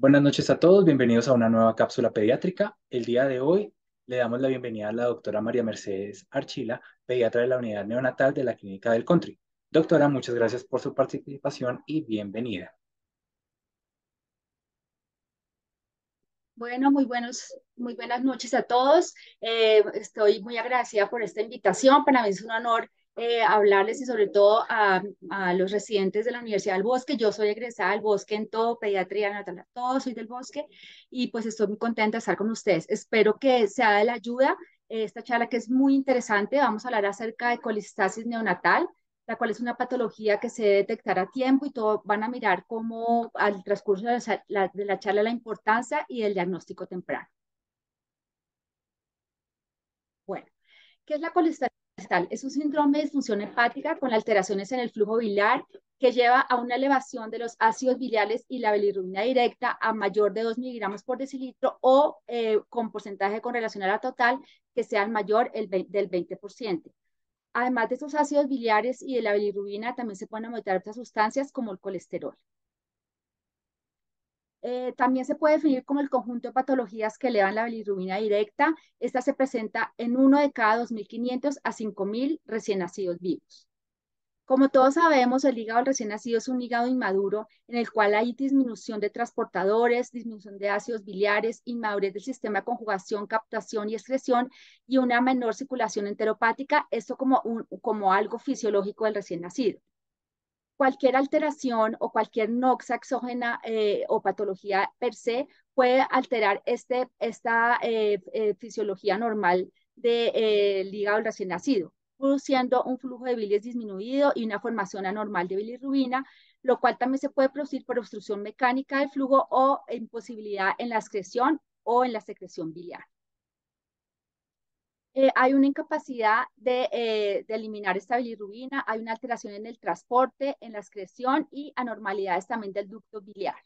Buenas noches a todos, bienvenidos a una nueva cápsula pediátrica. El día de hoy le damos la bienvenida a la doctora María Mercedes Archila, pediatra de la unidad neonatal de la Clínica del Country. Doctora, muchas gracias por su participación y bienvenida. Bueno, muy, buenos, muy buenas noches a todos. Eh, estoy muy agradecida por esta invitación. Para mí es un honor eh, hablarles y sobre todo a, a, los residentes de la Universidad del Bosque. Yo soy egresada del Bosque en todo, pediatría, natal, todo, soy del Bosque y pues estoy muy contenta de estar con ustedes. Espero que sea de la ayuda esta charla que es muy interesante. Vamos a hablar acerca de colistasis neonatal la cual es una patología que se debe a tiempo y todo van a mirar cómo al transcurso de la, de la charla la importancia y el diagnóstico temprano. Bueno, ¿qué es la colistasis Es un síndrome de disfunción hepática con alteraciones en el flujo biliar que lleva a una elevación de los ácidos biliares y la bilirrubina directa a mayor de 2 miligramos por decilitro o eh, con porcentaje con relación a la total que sea el mayor el del 20%. Además de estos ácidos biliares y de la bilirrubina, también se pueden aumentar otras sustancias como el colesterol. Eh, también se puede definir como el conjunto de patologías que elevan la bilirrubina directa. Esta se presenta en uno de cada 2.500 a 5.000 recién nacidos vivos. Como todos sabemos, el hígado recién nacido es un hígado inmaduro en el cual hay disminución de transportadores, disminución de ácidos biliares, inmadurez del sistema de conjugación, captación y excreción y una menor circulación enteropática, esto como, como algo fisiológico del recién nacido. Cualquier alteración o cualquier noxa exógena eh, o patología per se puede alterar este, esta eh, eh, fisiología normal del hígado recién nacido produciendo un flujo de bilis disminuido y una formación anormal de bilirrubina, lo cual también se puede producir por obstrucción mecánica del flujo o imposibilidad en la excreción o en la secreción biliar. Eh, hay una incapacidad de, eh, de, eliminar esta bilirrubina, hay una alteración en el transporte, en la excreción y anormalidades también del ducto biliar.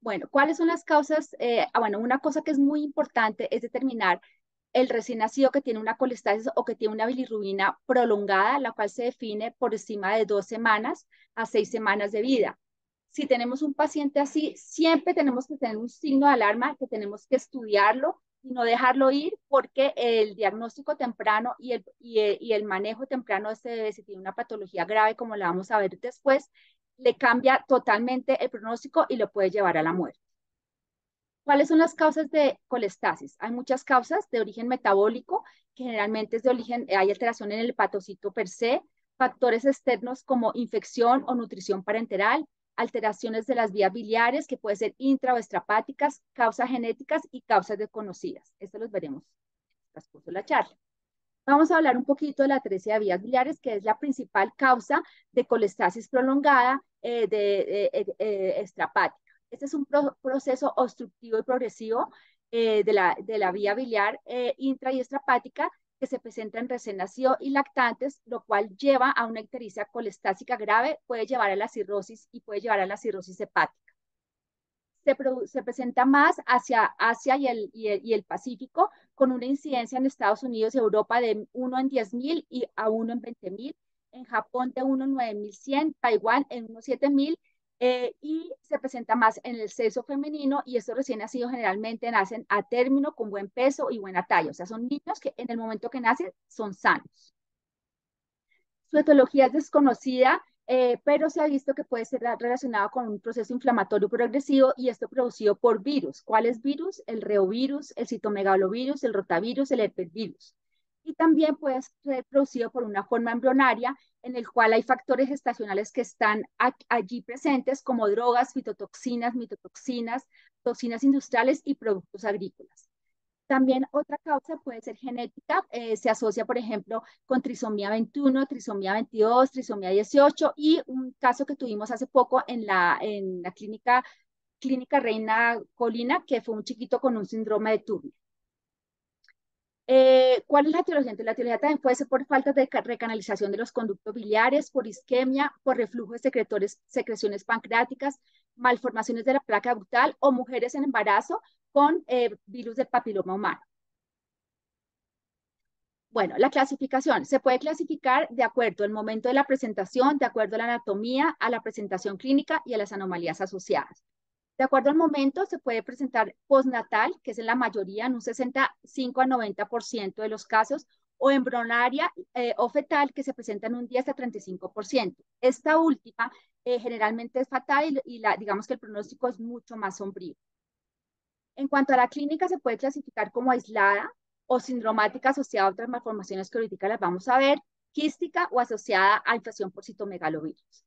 Bueno, ¿cuáles son las causas? Eh, ah, bueno, una cosa que es muy importante es determinar el recién nacido que tiene una colestasis o que tiene una bilirrubina prolongada, la cual se define por encima de dos semanas a seis semanas de vida. Si tenemos un paciente así, siempre tenemos que tener un signo de alarma, que tenemos que estudiarlo y no dejarlo ir porque el diagnóstico temprano y el, y el, manejo temprano de este bebé, si tiene una patología grave, como la vamos a ver después, le cambia totalmente el pronóstico y lo puede llevar a la muerte. ¿Cuáles son las causas de colestasis? Hay muchas causas de origen metabólico, que generalmente es de origen, hay alteración en el hepatocito per se, factores externos como infección o nutrición parenteral, alteraciones de las vías biliares, que pueden ser intra o extrapáticas, causas genéticas y causas desconocidas. Esto los veremos transcurso de la charla. Vamos a hablar un poquito de la atresia de vías biliares, que es la principal causa de colestasis prolongada eh, de, eh, eh, extrapática. Este es un proceso obstructivo y progresivo eh, de, la, de, la, vía biliar eh, intra y extrapática que se presenta en recién nacido y lactantes, lo cual lleva a una ictericia colestásica grave, puede llevar a la cirrosis y puede llevar a la cirrosis hepática. Se, se presenta más hacia Asia y el, y, el, Pacífico, con una incidencia en Estados Unidos y Europa de 1 en 10.000 y a 1 en 20.000, en Japón de 1 en 9.100, Taiwán en 1 en 7.000 eh, y se presenta más en el sexo femenino y estos recién nacidos generalmente nacen a término con buen peso y buena talla, o sea, son niños que en el momento que nacen son sanos. Su etiología es desconocida, eh, pero se ha visto que puede ser relacionado con un proceso inflamatorio progresivo y esto producido por virus. ¿Cuáles virus? El reovirus, el citomegalovirus, el rotavirus, el herpesvirus y también puede ser producido por una forma embrionaria en el cual hay factores gestacionales que están allí presentes como drogas, fitotoxinas, mitotoxinas, toxinas industriales y productos agrícolas. También otra causa puede ser genética, eh, se asocia, por ejemplo, con trisomía 21, trisomía 22, trisomía 18 y un caso que tuvimos hace poco en la, en la clínica, clínica Reina Colina, que fue un chiquito con un síndrome de Turner. Eh, ¿Cuál es la etiología? la etiología también puede ser por falta de recanalización de los conductos biliares, por isquemia, por reflujo de secretores, secreciones pancreáticas, malformaciones de la placa ductal o mujeres en embarazo con eh, virus del papiloma humano. Bueno, la clasificación se puede clasificar de acuerdo al momento de la presentación, de acuerdo a la anatomía, a la presentación clínica y a las anomalías asociadas. De acuerdo al momento, se puede presentar postnatal, que es en la mayoría, en un 65 a 90% de los casos, o embrionaria eh, o fetal, que se presenta en un 10 a 35%. Esta última eh, generalmente es fatal y, la, digamos que el pronóstico es mucho más sombrío. En cuanto a la clínica, se puede clasificar como aislada o sindromática asociada a otras malformaciones que ahorita las vamos a ver, quística o asociada a infección por citomegalovirus.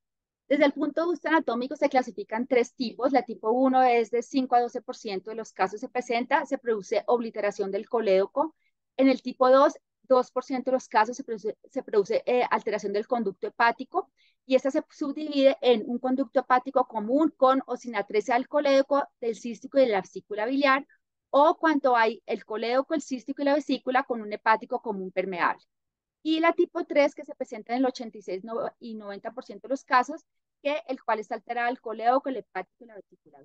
Desde el punto de vista anatómico se clasifican tres tipos. La tipo 1 es de 5 a 12% de los casos se presenta, se produce obliteración del colédoco. En el tipo 2, 2% de los casos se produce, eh, alteración del conducto hepático y esta se subdivide en un conducto hepático común con o sin atresia del colédoco, del cístico y de la vesícula biliar o cuando hay el colédoco, el cístico y la vesícula con un hepático común permeable y la tipo 3 que se presenta en el 86 y 90% de los casos, que el cual está alterado el coleo, el hepático y la vesícula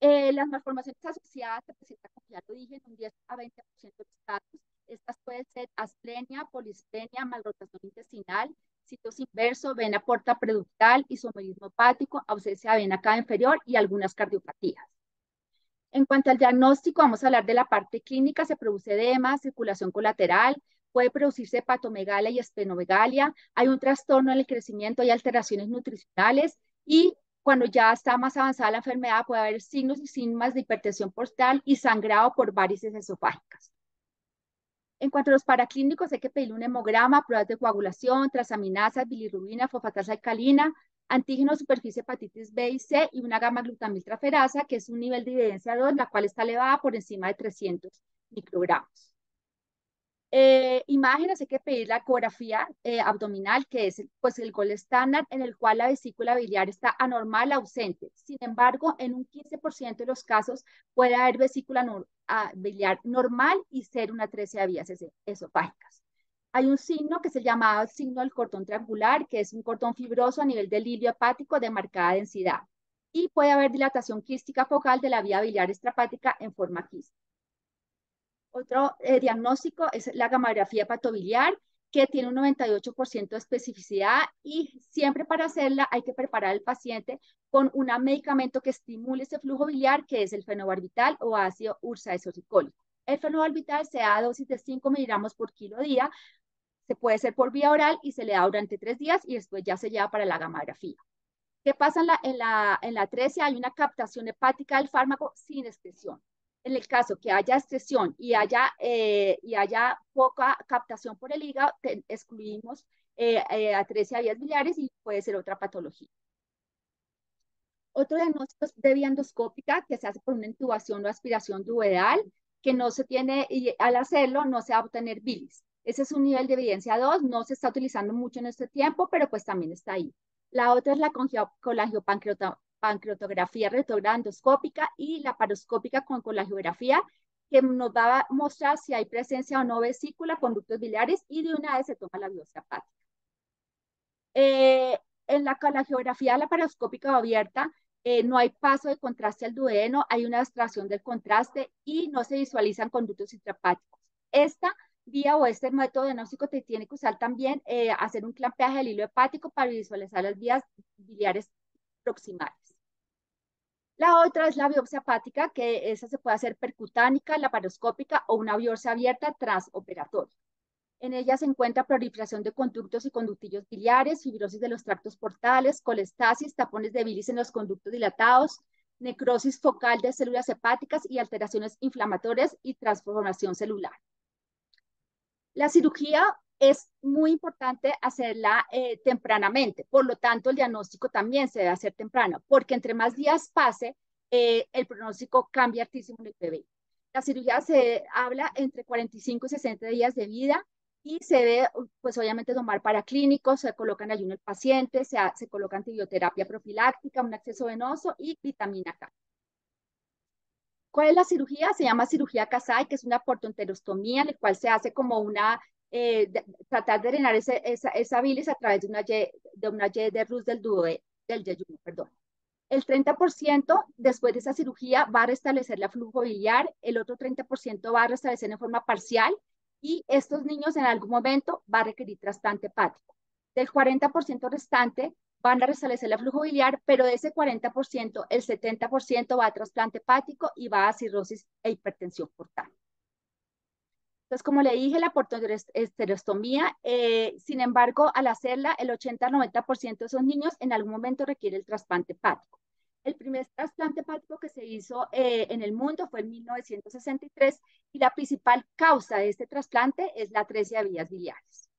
eh, las malformaciones asociadas se presentan, como ya lo dije, en un 10 a 20% de los casos. Estas pueden ser asplenia, polisplenia, malrotación intestinal, citos inverso, vena porta preductal, isomerismo hepático, ausencia de vena cava inferior y algunas cardiopatías. En cuanto al diagnóstico, vamos a hablar de la parte clínica. Se produce edema, circulación colateral, puede producirse hepatomegalia y esplenomegalia. Hay un trastorno en el crecimiento, hay alteraciones nutricionales y cuando ya está más avanzada la enfermedad puede haber signos y síntomas de hipertensión portal y sangrado por varices esofágicas. En cuanto a los paraclínicos, hay que pedir un hemograma, pruebas de coagulación, transaminasas, bilirrubina, fosfatasa alcalina, antígeno superficie hepatitis B y C y una gamma glutamiltraferasa, que es un nivel de evidencia 2, la cual está elevada por encima de 300 microgramos. Eh, imágenes, hay que pedir la ecografía eh, abdominal, que es pues, el gol estándar, en el cual la vesícula biliar está anormal, ausente. Sin embargo, en un 15% de los casos puede haber vesícula ah, biliar normal y ser una atresia de vías esofágicas. Hay un signo que se llama signo del cordón triangular, que es un cordón fibroso a nivel del hilio hepático de marcada densidad. Y puede haber dilatación quística focal de la vía biliar extrapática en forma quística. Otro eh, diagnóstico es la gamografía hepatobiliar, que tiene un 98% de especificidad y siempre para hacerla hay que preparar al paciente con un medicamento que estimule ese flujo biliar, que es el fenobarbital o ácido ursadesoricólico. El fenobarbital se da a dosis de 5 miligramos por kilo día se puede hacer por vía oral y se le da durante tres días y después ya se lleva para la gamografía. ¿Qué pasa en la, en la, en la 13? Hay una captación hepática del fármaco sin excreción. En el caso que haya excreción y haya, eh, y haya poca captación por el hígado, excluimos eh, eh, atresia vías biliares y puede ser otra patología. Otro diagnóstico es de vía endoscópica que se hace por una intubación o aspiración duodal, que no se tiene, y al hacerlo no se va a obtener bilis. Ese es un nivel de evidencia 2, no se está utilizando mucho en este tiempo, pero pues también está ahí. La otra es la colangiopancreatografía retrograndoscópica y la paroscópica con colangiografía, que nos va a mostrar si hay presencia o no vesícula, conductos biliares y de una vez se toma la biopsia hepática. Eh, en la colangiografía laparoscópica abierta, eh, no hay paso de contraste al duodeno, hay una extracción del contraste y no se visualizan conductos intrapáticos. Esta vía o este método diagnóstico te tiene que usar también eh, hacer un clampeaje del hilo hepático para visualizar las vías biliares proximales. La otra es la biopsia hepática, que esa se puede hacer percutánica, laparoscópica o una biopsia abierta transoperatoria. En ella se encuentra proliferación de conductos y conductillos biliares, fibrosis de los tractos portales, colestasis, tapones de bilis en los conductos dilatados, necrosis focal de células hepáticas y alteraciones inflamatorias y transformación celular. La cirugía es muy importante hacerla eh, tempranamente, por lo tanto el diagnóstico también se debe hacer temprano, porque entre más días pase, eh, el pronóstico cambia altísimo en el bebé. La cirugía se habla entre 45 y 60 días de vida y se debe, pues obviamente, tomar paraclínicos, se colocan ayuno el paciente, se, se coloca antibioterapia profiláctica, un acceso venoso y vitamina K. ¿Cuál es la cirugía? Se llama cirugía Kasai, que es una portoenterostomía, en la cual se hace como una, eh, tratar de drenar esa, esa, bilis a través de una Y de, una y de Rus del duode, del yeyuno, perdón. El 30% después de esa cirugía va a restablecer la flujo biliar, el otro 30% va a restablecer en forma parcial y estos niños en algún momento va a requerir trasplante hepático. Del 40% restante van a restablecer el flujo biliar, pero de ese 40%, el 70% va a trasplante hepático y va a cirrosis e hipertensión portal. Entonces, como le dije, la portoestereostomía, eh, sin embargo, al hacerla, el 80-90% de esos niños en algún momento requiere el trasplante hepático. El primer trasplante hepático que se hizo eh, en el mundo fue en 1963 y la principal causa de este trasplante es la atresia de vías biliares.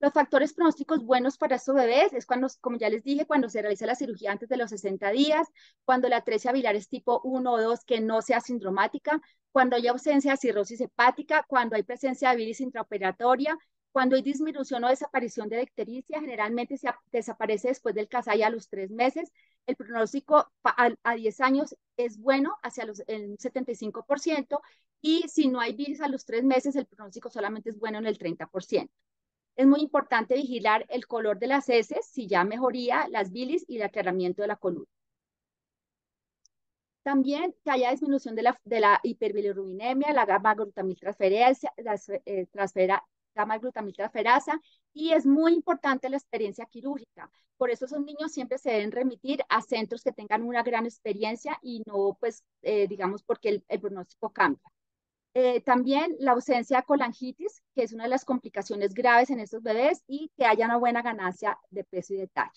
Los factores pronósticos buenos para estos bebés es cuando, como ya les dije, cuando se realiza la cirugía antes de los 60 días, cuando la atresia biliar es tipo 1 o 2 que no sea sindromática, cuando hay ausencia de cirrosis hepática, cuando hay presencia de bilis intraoperatoria, cuando hay disminución o desaparición de bactericia, generalmente se desaparece después del casalla a los tres meses. El pronóstico a, 10 años es bueno, hacia los, el 75%, y si no hay bilis a los tres meses, el pronóstico solamente es bueno en el 30%. Es muy importante vigilar el color de las heces, si ya mejoría las bilis y el aclaramiento de la columna. También que haya disminución de la, de la gamma glutamiltransferasa, eh, gamma y es muy importante la experiencia quirúrgica. Por eso esos niños siempre se deben remitir a centros que tengan una gran experiencia y no, pues, eh, digamos, porque el pronóstico cambia. Eh, también la ausencia de colangitis, que es una de las complicaciones graves en estos bebés, y que haya una buena ganancia de peso y de talla.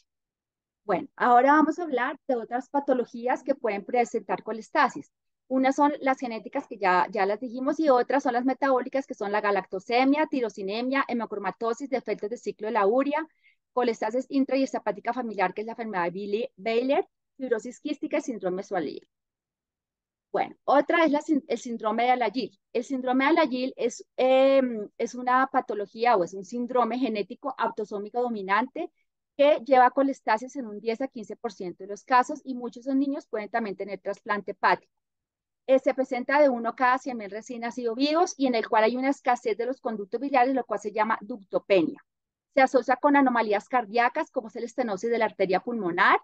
Bueno, ahora vamos a hablar de otras patologías que pueden presentar colestasis. Unas son las genéticas que ya, ya las dijimos y otras son las metabólicas que son la galactosemia, tirosinemia, hemocromatosis, defectos de ciclo de la urea, colestasis intra y familiar, que es la enfermedad de Baylor, fibrosis quística y síndrome Swallow. Bueno, otra es el síndrome de Alagil. El síndrome de Alagil es, em, es una patología o es un síndrome genético autosómico dominante que lleva colestasis en un 10 a 15% de los casos y muchos de los niños pueden también tener trasplante hepático. Eh, se presenta de uno cada 100.000 recién nacidos vivos y en el cual hay una escasez de los conductos biliares, lo cual se llama ductopenia. Se asocia con anomalías cardíacas como es el estenosis de la arteria pulmonar,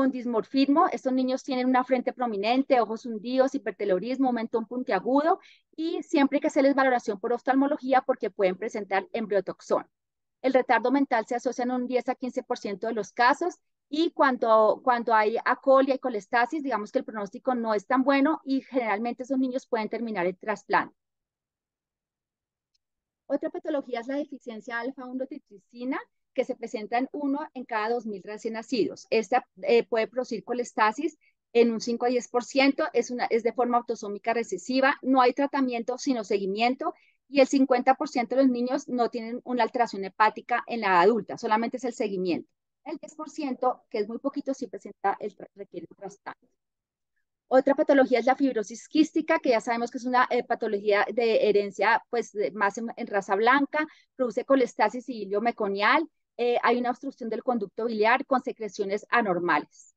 con dismorfismo. Estos niños tienen una frente prominente, ojos hundidos, hipertelorismo, mentón puntiagudo y siempre hay que hacerles valoración por oftalmología porque pueden presentar embriotoxón. El retardo mental se asocia en un 10 a 15% de los casos y cuando, cuando hay acolia y colestasis, digamos que el pronóstico no es tan bueno y generalmente esos niños pueden terminar el trasplante. Otra patología es la deficiencia alfa-1-titricina, se presenta en uno en cada 2.000 recién nacidos. Esta eh, puede producir colestasis en un 5 a 10%, es, una, es de forma autosómica recesiva, no hay tratamiento sino seguimiento y el 50% de los niños no tienen una alteración hepática en la adulta, solamente es el seguimiento. El 10%, que es muy poquito, sí presenta el requiere trasplante. Otra patología es la fibrosis quística, que ya sabemos que es una eh, patología de herencia pues, más en, raza blanca, produce colestasis y hilio meconial, eh, hay una obstrucción del conducto biliar con secreciones anormales.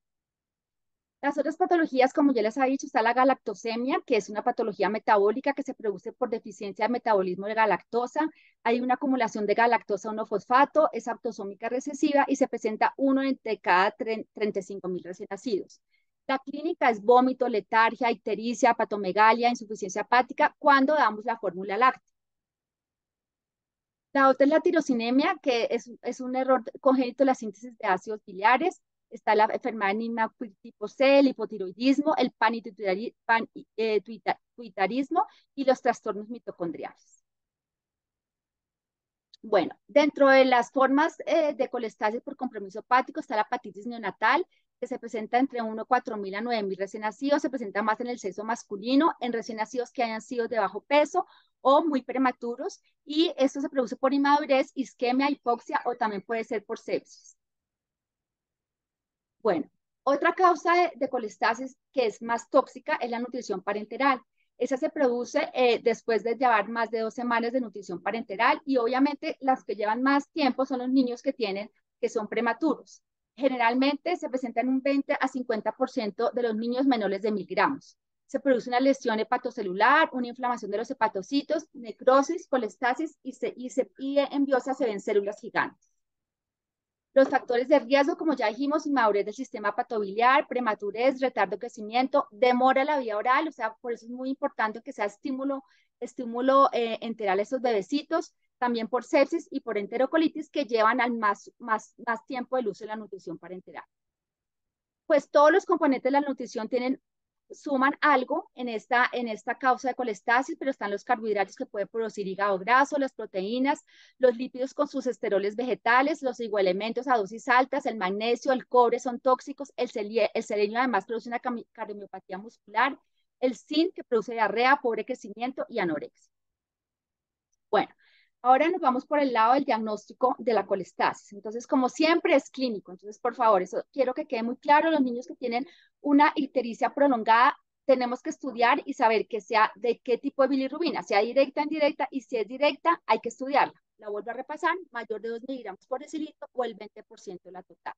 Las otras patologías, como ya les había dicho, está la galactosemia, que es una patología metabólica que se produce por deficiencia de metabolismo de galactosa. Hay una acumulación de galactosa 1-fosfato, es autosómica recesiva y se presenta uno entre cada 35 mil recién nacidos. La clínica es vómito, letargia, ictericia, patomegalia, insuficiencia hepática cuando damos la fórmula láctea. La otra es la tirosinemia, que es, un error congénito de la síntesis de ácidos biliares. Está la enfermedad anemia tipo C, el hipotiroidismo, el panituitarismo eh, y los trastornos mitocondriales. Bueno, dentro de las formas eh, de colestasis por compromiso hepático está la hepatitis neonatal, que se presenta entre 1, 4 mil a 9 mil recién nacidos, se presenta más en el sexo masculino, en recién nacidos que hayan sido de bajo peso o muy prematuros, y esto se produce por inmadurez, isquemia, hipoxia o también puede ser por sepsis. Bueno, otra causa de, colestasis que es más tóxica es la nutrición parenteral. Esa se produce eh, después de llevar más de dos semanas de nutrición parenteral y obviamente las que llevan más tiempo son los niños que tienen, que son prematuros. Generalmente se presentan un 20 a 50% de los niños menores de mil gramos se produce una lesión hepatocelular, una inflamación de los hepatocitos, necrosis, colestasis y, se, y, se, en biosa se ven células gigantes. Los factores de riesgo, como ya dijimos, inmadurez del sistema patobiliar, prematurez, retardo de crecimiento, demora la vía oral, o sea, por eso es muy importante que sea estímulo, estímulo eh, enteral a esos bebecitos, también por sepsis y por enterocolitis que llevan al más, más, más tiempo del uso de la nutrición parenteral. Pues todos los componentes de la nutrición tienen suman algo en esta, en esta causa de colestasis, pero están los carbohidratos que puede producir hígado graso, las proteínas, los lípidos con sus esteroles vegetales, los elementos a dosis altas, el magnesio, el cobre son tóxicos, el, el selenio además produce una cardiomiopatía muscular, el zinc que produce diarrea, pobre crecimiento y anorexia. Bueno, Ahora nos vamos por el lado del diagnóstico de la colestasis. Entonces, como siempre, es clínico. Entonces, por favor, eso quiero que quede muy claro. Los niños que tienen una ictericia prolongada, tenemos que estudiar y saber que sea de qué tipo de bilirrubina, sea directa, indirecta, y si es directa, hay que estudiarla. La vuelvo a repasar, mayor de 2 miligramos por decilitro o el 20% de la total.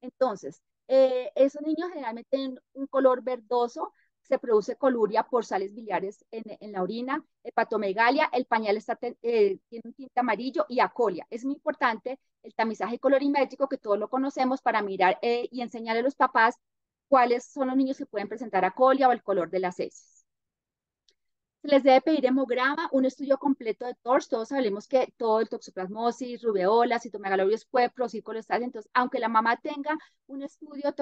Entonces, eh, esos niños generalmente tienen un color verdoso, se produce coluria por sales biliares en, la orina, hepatomegalia, el pañal está, eh, tiene un tinte amarillo y acolia. Es muy importante el tamizaje colorimétrico que todos lo conocemos para mirar eh, y enseñarle a los papás cuáles son los niños que pueden presentar acolia o el color de las heces. Se les debe pedir hemograma, un estudio completo de TORS. Todos sabemos que todo el toxoplasmosis, rubeola, citomegalovirus puede producir colestasis. Entonces, aunque la mamá tenga un estudio,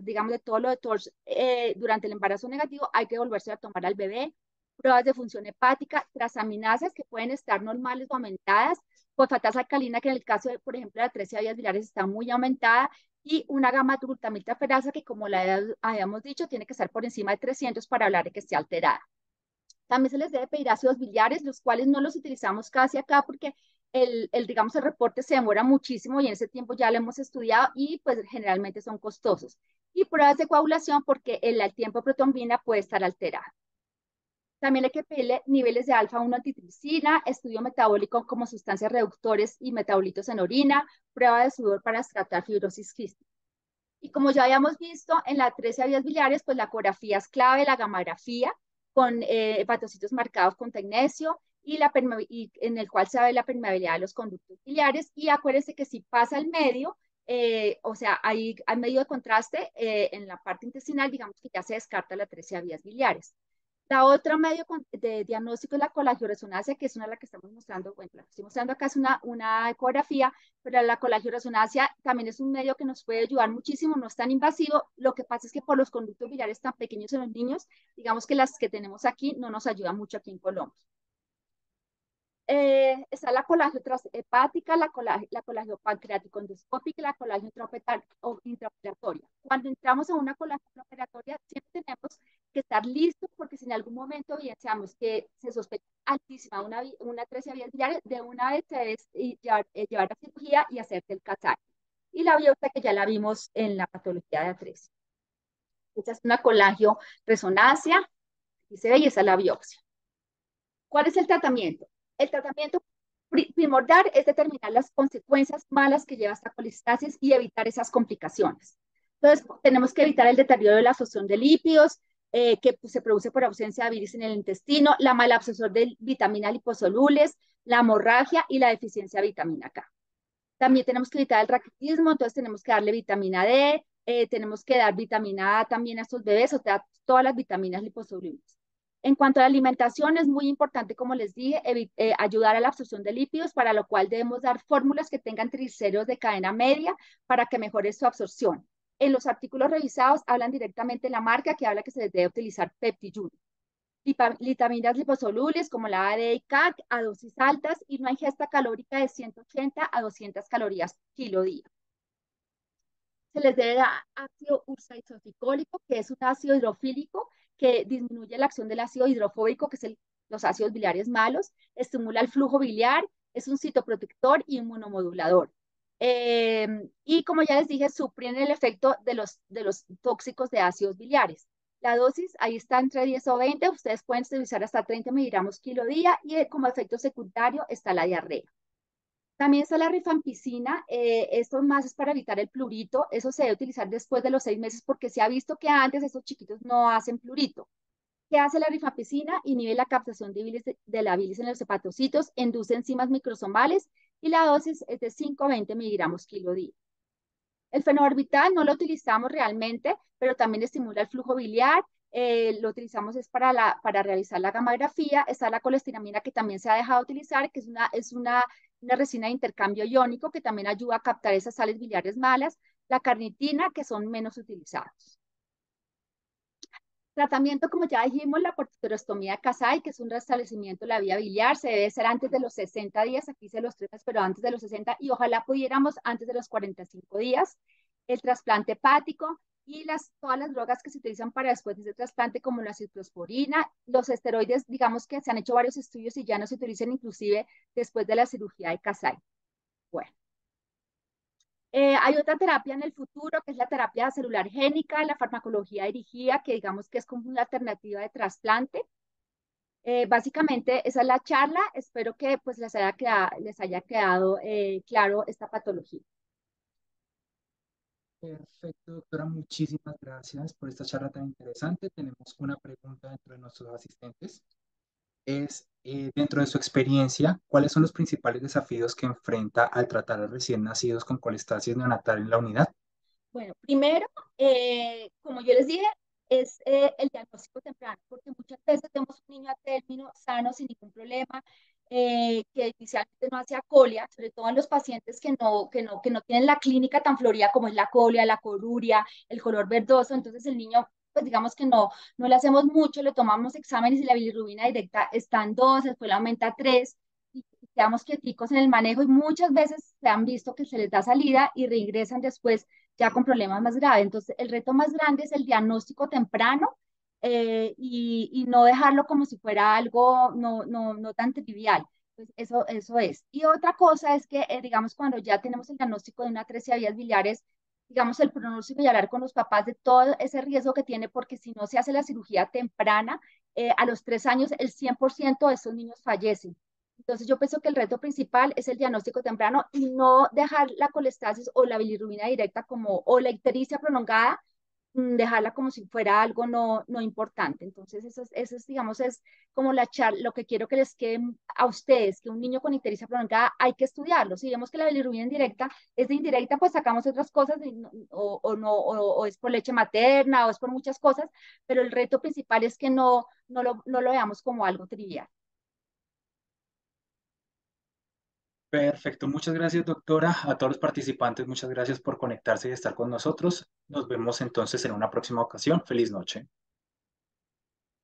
digamos, de todo lo de TORS eh, durante el embarazo negativo, hay que volverse a tomar al bebé. Pruebas de función hepática, trasaminasas que pueden estar normales o aumentadas, fosfatasa alcalina, que en el caso de, por ejemplo, la 13 vías biliares está muy aumentada, y una gama glutamitafrasa que, como la habíamos dicho, tiene que estar por encima de 300 para hablar de que esté alterada. También se les debe pedir ácidos biliares, los cuales no los utilizamos casi acá porque el, el, digamos, el reporte se demora muchísimo y en ese tiempo ya lo hemos estudiado y pues generalmente son costosos. Y pruebas de coagulación porque el, el tiempo de protombina puede estar alterado. También hay que pedirle niveles de alfa-1 antitripsina, estudio metabólico como sustancias reductores y metabolitos en orina, prueba de sudor para tratar fibrosis quística. Y como ya habíamos visto en la 13 vías biliares, pues la ecografía es clave, la gamografía, con eh, marcados con tecnesio y, la en el cual se ve la permeabilidad de los conductos biliares. Y acuérdense que si pasa el medio, eh, o sea, hay, medio de contraste eh, en la parte intestinal, digamos que ya se descarta la 13 vías biliares. La otra medio de diagnóstico es la colagioresonancia, que es una de las que estamos mostrando, bueno, la que estoy mostrando acá es una, una ecografía, pero la colagioresonancia también es un medio que nos puede ayudar muchísimo, no es tan invasivo. Lo que pasa es que por los conductos biliares tan pequeños en los niños, digamos que las que tenemos aquí no nos ayudan mucho aquí en Colombia. Eh, está la colagio hepática, la colagio, la colagio pancreático endoscópica y la colagio intraoperatoria. Cuando entramos a una colagio intraoperatoria, siempre tenemos que estar listos porque si en algún momento evidenciamos que se sospecha altísima una, una 13 vías de una vez debe llevar, eh, llevar a cirugía y hacerte el casaje. Y la biopsia que ya la vimos en la patología de A13. Esta es una colagio resonancia y se ve y esa es la biopsia. ¿Cuál es el tratamiento? El tratamiento primordial es determinar las consecuencias malas que lleva esta colistasis y evitar esas complicaciones. Entonces, tenemos que evitar el deterioro de la absorción de lípidos, eh, que pues, se produce por ausencia de bilis en el intestino, la mala absorción de vitaminas liposolubles, la hemorragia y la deficiencia de vitamina K. También tenemos que evitar el raquitismo, entonces tenemos que darle vitamina D, eh, tenemos que dar vitamina A también a estos bebés, o sea, todas las vitaminas liposolubles. En cuanto a la alimentación, es muy importante, como les dije, eh, ayudar a la absorción de lípidos, para lo cual debemos dar fórmulas que tengan triglicéridos de cadena media para que mejore su absorción. En los artículos revisados hablan directamente de la marca que habla que se debe utilizar PeptiJun. Vitaminas liposolubles como la A, D y CAC a dosis altas y una ingesta calórica de 180 a 200 calorías kilo día. Se les debe dar ácido ursaisoflicólico, que es un ácido hidrofílico que disminuye la acción del ácido hidrofóbico, que es los ácidos biliares malos, estimula el flujo biliar, es un citoprotector y inmunomodulador. Eh, y como ya les dije, suprime el efecto de los, de los tóxicos de ácidos biliares. La dosis ahí está entre 10 o 20, ustedes pueden utilizar hasta 30 miligramos kilo día y como efecto secundario está la diarrea. También está la rifampicina, eh, esto más es para evitar el plurito, eso se debe utilizar después de los seis meses porque se ha visto que antes estos chiquitos no hacen plurito. ¿Qué hace la rifampicina? Inhibe la captación de, de, la bilis en los hepatocitos, induce enzimas microsomales y la dosis es de 5 a 20 miligramos kilo día. El fenobarbital no lo utilizamos realmente, pero también estimula el flujo biliar. Eh, lo utilizamos es para, la, para realizar la gamografía. Está la colestiramina que también se ha dejado de utilizar, que es una, es una, una resina de intercambio iónico que también ayuda a captar esas sales biliares malas. La carnitina, que son menos utilizados. Tratamiento, como ya dijimos, la portitorostomía Kasai, que es un restablecimiento de la vía biliar, se debe hacer antes de los 60 días, aquí se los tretas, pero antes de los 60, y ojalá pudiéramos antes de los 45 días. El trasplante hepático y todas las drogas que se utilizan para después de ese trasplante, como la ciclosporina, los esteroides, digamos que se han hecho varios estudios y ya no se utilizan inclusive después de la cirugía de Kasai. Bueno. Eh, hay otra terapia en el futuro, que es la terapia celular génica, la farmacología dirigida, que digamos que es como una alternativa de trasplante. Eh, básicamente, esa es la charla. Espero que pues, les haya quedado, les haya quedado eh, claro esta patología. Perfecto, doctora. Muchísimas gracias por esta charla tan interesante. Tenemos una pregunta dentro de nuestros asistentes. Es eh, dentro de su experiencia, ¿cuáles son los principales desafíos que enfrenta al tratar a recién nacidos con colestasis neonatal en la unidad? Bueno, primero, eh, como yo les dije, es eh, el diagnóstico temprano, porque muchas veces tenemos un niño a término sano sin ningún problema, que inicialmente no hacía colia, sobre todo en los pacientes que no, que no, que no tienen la clínica tan florida como es la colia, la coruria, el color verdoso, entonces el niño pues digamos que no, no le hacemos mucho, le tomamos exámenes y la bilirrubina directa está en 2, después la aumenta a 3, y quedamos quieticos en el manejo y muchas veces se han visto que se les da salida y reingresan después ya con problemas más graves. Entonces, el reto más grande es el diagnóstico temprano eh, y, y, no dejarlo como si fuera algo no, no, no tan trivial. Pues eso, eso es. Y otra cosa es que, eh, digamos, cuando ya tenemos el diagnóstico de una atresia vías biliares, digamos, el pronóstico y hablar con los papás de todo ese riesgo que tiene, porque si no se hace la cirugía temprana, eh, a los tres años el 100% de esos niños fallecen. Entonces yo pienso que el reto principal es el diagnóstico temprano y no dejar la colestasis o la bilirrubina directa como, o la ictericia prolongada dejarla como si fuera algo no, no importante. Entonces, eso es, eso es, digamos, es como la charla, lo que quiero que les quede a ustedes, que un niño con ictericia prolongada hay que estudiarlo. Si vemos que la bilirrubina indirecta es de indirecta, pues sacamos otras cosas o, o, no, o, es por leche materna o es por muchas cosas, pero el reto principal es que no, no, lo, no lo veamos como algo trivial. Perfecto, muchas gracias doctora. A todos los participantes, muchas gracias por conectarse y estar con nosotros. Nos vemos entonces en una próxima ocasión. Feliz noche.